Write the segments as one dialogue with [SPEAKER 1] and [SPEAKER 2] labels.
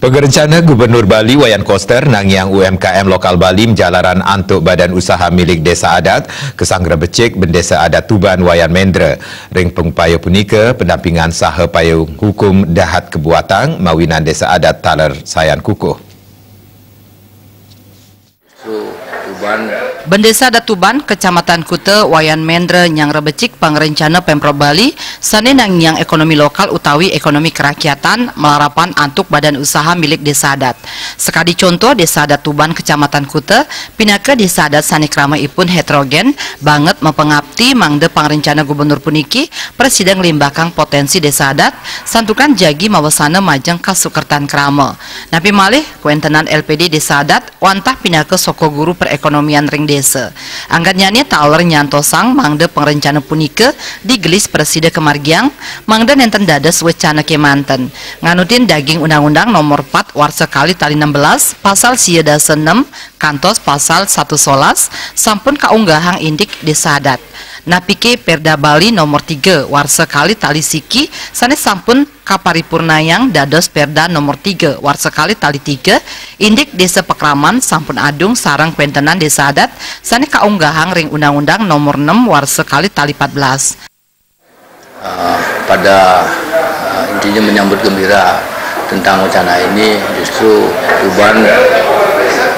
[SPEAKER 1] Pengerencana Gubernur Bali Wayan Koster nangyang UMKM lokal Bali menjalaran antuk badan usaha milik Desa Adat Kesangra Becik Bendesa Adat Tuban Wayan Mendra. Ring pengupaya punika pendampingan saha payung hukum dahat kebuatan mawinan Desa Adat Taler Sayan Kukuh.
[SPEAKER 2] Tuban
[SPEAKER 3] Bendesa Datuban, Kecamatan Kute, Wayan Mendra, Nyang Rebecik, Pangrencana Pemprov Bali, Sane nang yang ekonomi lokal utawi ekonomi kerakyatan melarapan antuk badan usaha milik Desa Adat. Sekali contoh Desa Adat Tuban, Kecamatan Kute, pinaka Desa Adat Sani Krama ipun heterogen, banget mempengabti mangde Pangrencana Gubernur Puniki, Presiden limbakang potensi Desa Adat, santukan jagi mawasana majeng kasukertan krama. Napi malih, kuentenan LPD Desa Adat, wantah pinaka soko guru perekonomian ring desa. Anggatnya taler nyantosang mangde pengrencana punika digelis preside kemargiang mangde nenten dadas wecana kemanten. Nganutin daging undang-undang nomor 4 warsa kali tali 16 pasal sieda 6 kantos pasal 1 solas sampun kaunggahang indik desa adat. Napike Perda Bali nomor 3 warsa kali tali siki. Sanes sampun kaparipurnayang dados Perda nomor 3 warsa kali tali 3 indik desa pekraman sampun adung sarang kuentenan desa adat. Sanes kaunggahang ring undang-undang nomor 6 warsa kali tali 14
[SPEAKER 2] uh, pada uh, intinya menyambut gembira tentang wacana ini justru Tuban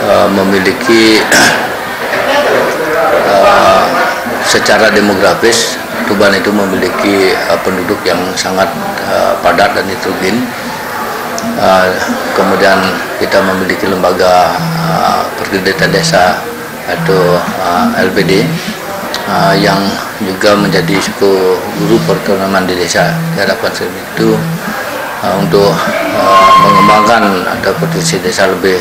[SPEAKER 2] uh, memiliki uh, secara demografis Tuban itu memiliki uh, penduduk yang sangat uh, padat dan nitrogen. Uh, kemudian kita memiliki lembaga uh, perkredit desa atau uh, LPD uh, yang juga menjadi suku guru perekonomian di desa. Diharapkan itu uh, untuk uh, mengembangkan atau potensi desa lebih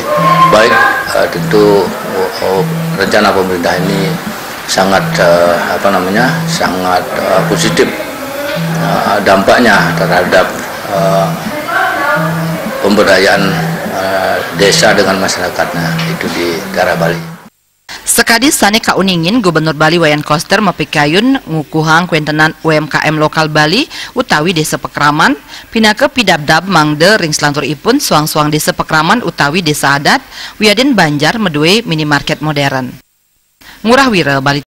[SPEAKER 2] baik, uh, tentu uh, rencana pemerintah ini sangat uh, apa namanya sangat uh, positif uh, dampaknya terhadap uh, pemberdayaan uh, desa dengan masyarakatnya itu di daerah Bali.
[SPEAKER 3] Sekadi sani kauningin Gubernur Bali Wayan Koster mapikayun ngukuhang kuentenan UMKM lokal Bali utawi desa Pekraman pinake pidabdab mangde ring selantur ipun suang-suang desa Pekraman utawi desa adat wiadin Banjar medue minimarket modern. Ngurah Wira Bali